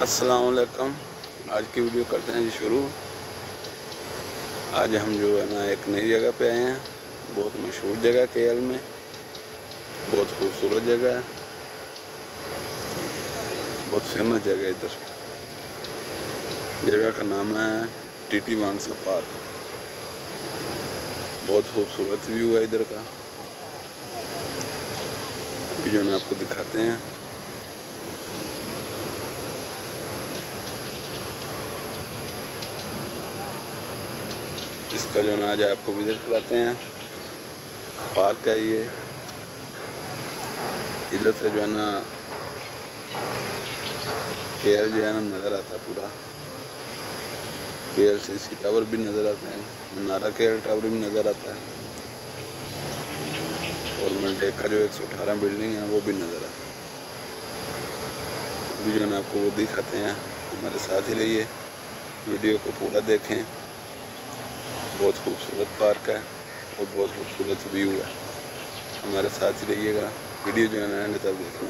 असलकम आज की वीडियो करते हैं जी शुरू। आज हम जो है ना, एक नई जगह पे आए हैं। बहुत मशहूर जगह केएल में। बहुत खूबसूरत जगह है। बहुत फ़ेमस जगह है इधर। जगह का नाम है टीटी मानसा पार्क। बहुत खूबसूरत व्यू है इधर का। जो है आपको दिखाते हैं। इसका जो ना आज आपको विज़िट कराते हैं। पार्क है ये। इधर से जो है ना केयर जो है ना, नज़र आता है पूरा। केयर सी सी टावर भी नज़र आता है। नारा केयर टावर भी नज़र आता है। और मल्टे का जो एक सौ अठारह बिल्डिंग है, वो भी नज़र आता है। अभी जो है ना, आपको वो दिखाते हैं। हमारे साथ ही रहिए। वीडियो को पूरा देखें। बहुत खूबसूरत पार्क है और बहुत खूबसूरत व्यू है। हमारे साथ ही रहिएगा। वीडियो जो है ना तब देखना।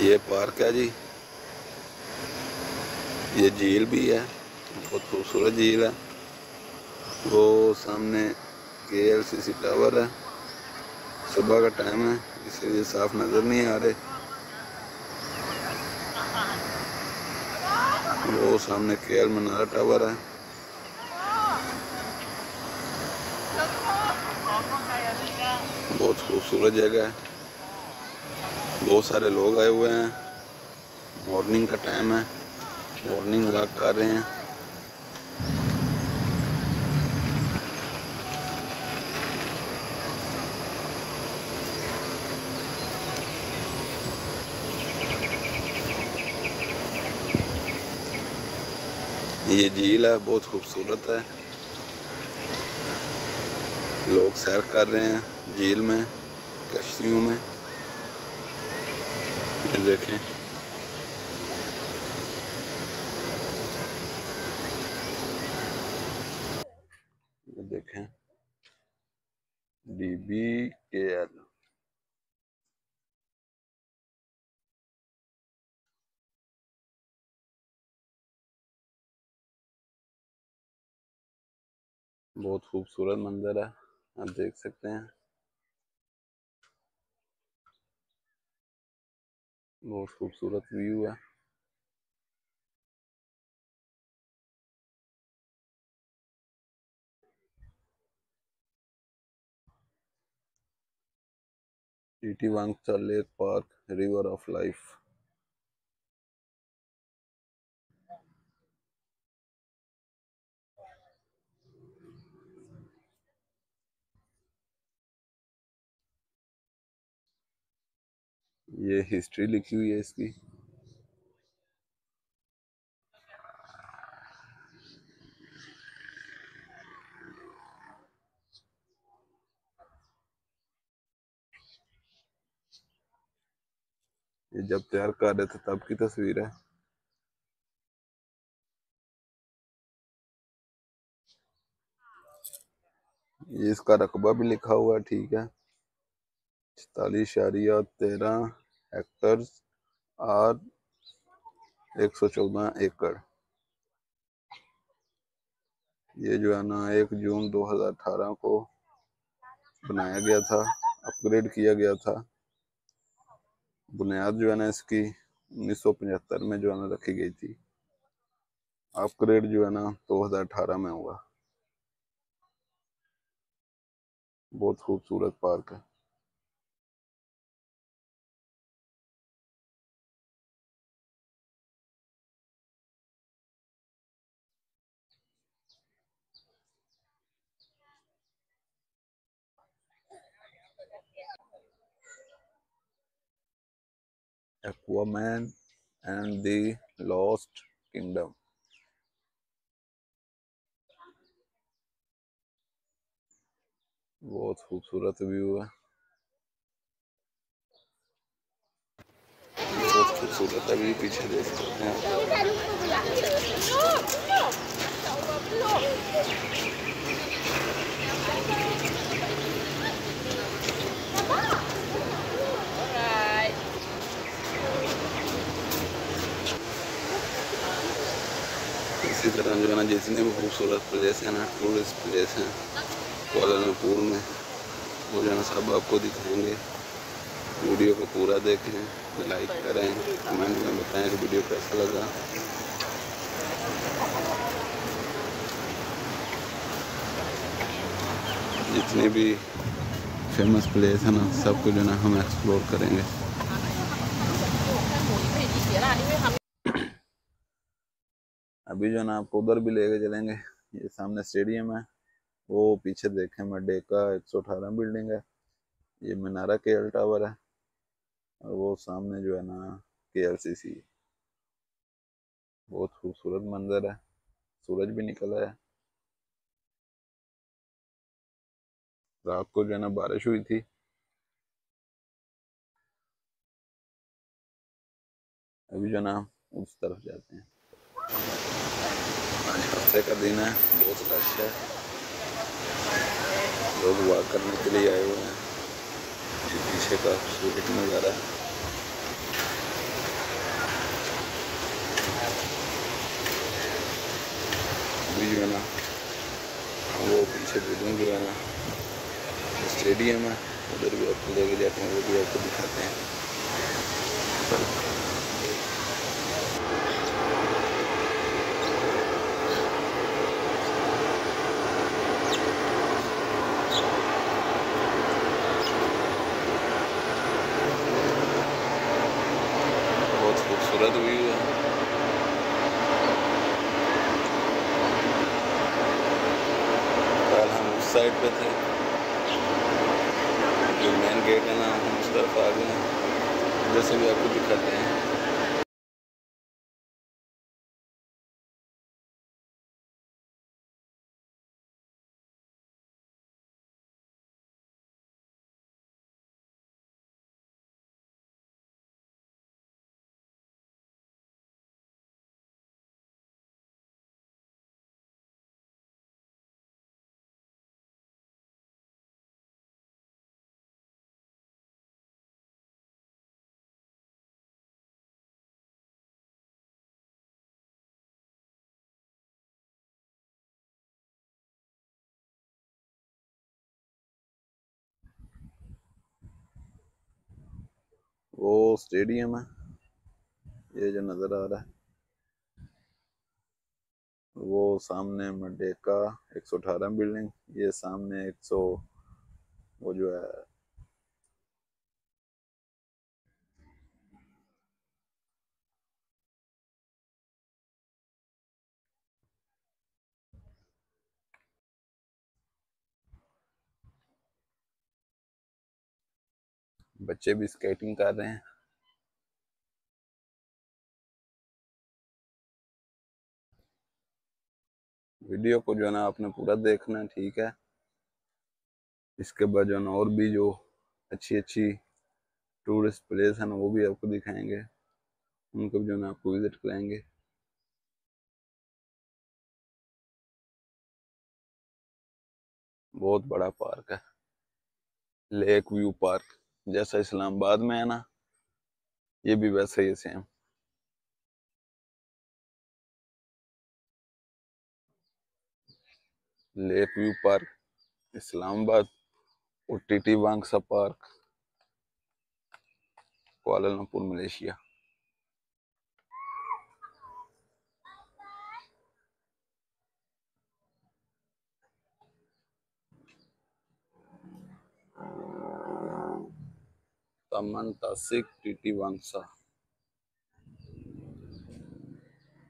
ये पार्क है जी। ये झील भी है, बहुत खूबसूरत झील है। वो सामने के एल सी सी टावर है। सुबह का टाइम है, इसलिए साफ़ नज़र नहीं आ रहे। सामने के एल मनारा टावर है। बहुत खूबसूरत जगह है। बहुत सारे लोग आए हुए हैं। मॉर्निंग का टाइम है। मॉर्निंग वॉक कर रहे हैं। ये झील है, बहुत खूबसूरत है। लोग सैर कर रहे हैं झील में, कश्तियों में। देखें। देखें। डी बी के एल बहुत खूबसूरत मंजर है, आप देख सकते हैं। बहुत खूबसूरत व्यू है। Titiwangsa lake park, river of life. ये हिस्ट्री लिखी हुई है इसकी। ये जब तैयार कर रहे थे, तब की तस्वीर है। ये इसका रकबा भी लिखा हुआ है, ठीक है। चालीस शारिया तेरह। हेक्टर्स और एक सौ चौदह एकड़। ये जो है ना, एक जून 2018 को बनाया गया था, अपग्रेड किया गया था। बुनियाद जो है ना, इसकी 1975 में जो है ना, रखी गई थी। अपग्रेड जो है ना 2018 में हुआ। बहुत खूबसूरत पार्क है। Aquaman and the Lost Kingdom. बहुत खूबसूरत व्यू है। बहुत खूबसूरत अभी पीछे देख सकते हैं। जो है ना जितने भी खूबसूरत प्लेस हैं ना, टूरिस्ट प्लेस हैं कोलमपुर में, वो जो है ना सब आपको दिखाएँगे। वीडियो को पूरा देखें लाइक करें कमेंट में बताएँ कि वीडियो कैसा लगा। जितने भी फ़ेमस प्लेस है ना सबको जो है ना हम एक्सप्लोर करेंगे। अभी जो है ना, आपको उधर भी लेके चलेंगे। ये सामने स्टेडियम है। वो पीछे देखें मडेका एक सौ अठारह बिल्डिंग है। ये मीनारा के टावर है। और वो सामने जो है ना के एल सी सी बहुत खूबसूरत मंजर है। सूरज भी निकला है। रात को जो है ना, बारिश हुई थी। अभी जो ना, उस तरफ़ जाते हैं। आज हफ़्ते का दिन है, बहुत रश है। लोग वॉक करने के लिए आए हुए हैं। पीछे का खूबसूरत नज़ारा है। ना, वो पीछे बिल्डिंग जो है ना स्टेडियम है, उधर भी आपको लेके जाते हैं, वो भी आपको दिखाते हैं। व्यू है कल हम उस साइड पे थे। जो मेन गेट है ना, हम उस तरफ़ आ गए हैं। जैसे भी आपको दिखाते हैं। वो स्टेडियम है, ये जो नज़र आ रहा है, वो सामने मडेका 118 बिल्डिंग ये सामने 100 वो जो है बच्चे भी स्केटिंग कर रहे हैं। वीडियो को जो है ना आपने पूरा देखना ठीक है। इसके बाद जो है ना और भी जो अच्छी अच्छी टूरिस्ट प्लेस है ना, वो भी आपको दिखाएँगे। उनको भी जो है ना आपको विज़िट कराएँगे। बहुत बड़ा पार्क है। लेक व्यू पार्क जैसा इस्लामाबाद में है ना, ये भी वैसा ही same lake view park Islamabad, और Titiwangsa park Kuala Lumpur Malaysia Taman Tasik Titiwangsa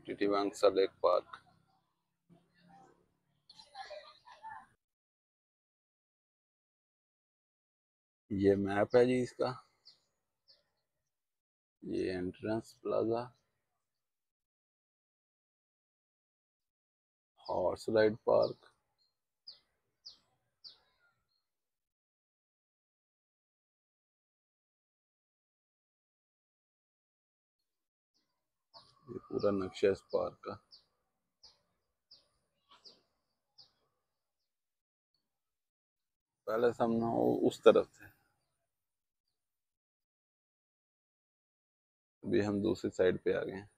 Titiwangsa lake park ये मैप है जी इसका। ये entrance plaza horse ride park ये पूरा नक्शा इस पार्क का। पहले सामना उस तरफ़ से अभी हम दूसरी साइड पे आ गए हैं।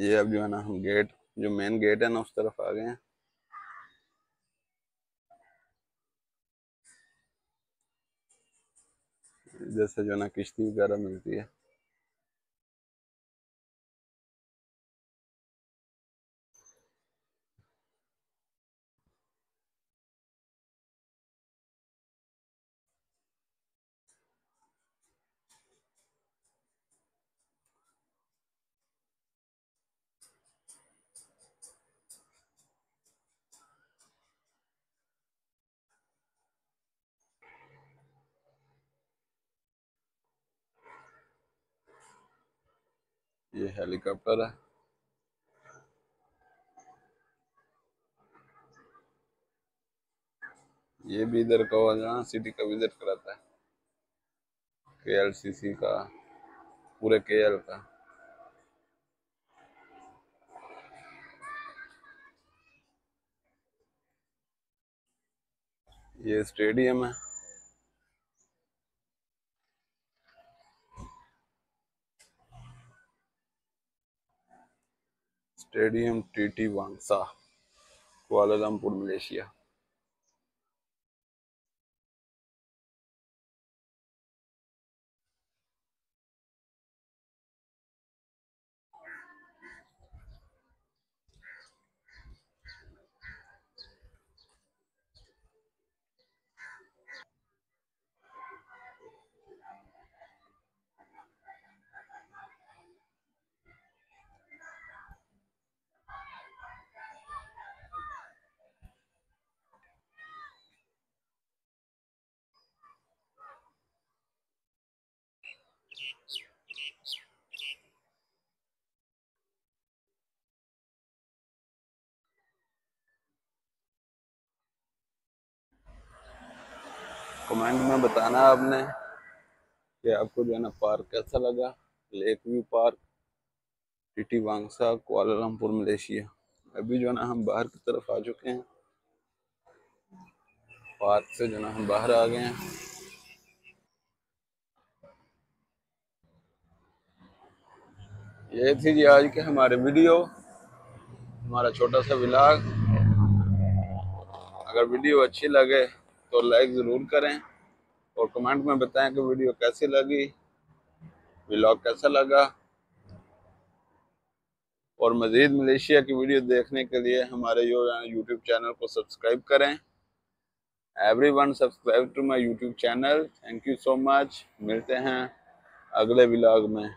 ये अब जो है ना हम गेट जो मेन गेट है ना, उस तरफ़ आ गए हैं। जैसे जो है ना, किश्ती वगैरह मिलती है। ये हेलीकॉप्टर है ये भी इधर का जहाँ सिटी का विज़िट कराता है। के एल सी सी का, पूरे के एल का। ये स्टेडियम है। Stadium Titiwangsa Kuala Lumpur Malaysia. Comment में बताना आपने कि आपको जो है ना पार्क कैसा लगा? Lake view park, Titiwangsa Kuala Lumpur Malaysia. अभी जो है ना हम बाहर की तरफ़ आ चुके हैं। पार्क से जो ना हम बाहर आ गए हैं। ये थी जी आज के हमारे वीडियो। हमारा छोटा सा विलाग अगर वीडियो अच्छी लगे तो लाइक ज़रूर करें और कमेंट में बताएँ कि वीडियो कैसी लगी ब्लॉग कैसा लगा। और मज़ीद मलेशिया की वीडियो देखने के लिए हमारे यूट्यूब चैनल को सब्सक्राइब करें। Everyone subscribe to my YouTube channel thank you so much मिलते हैं अगले ब्लॉग में।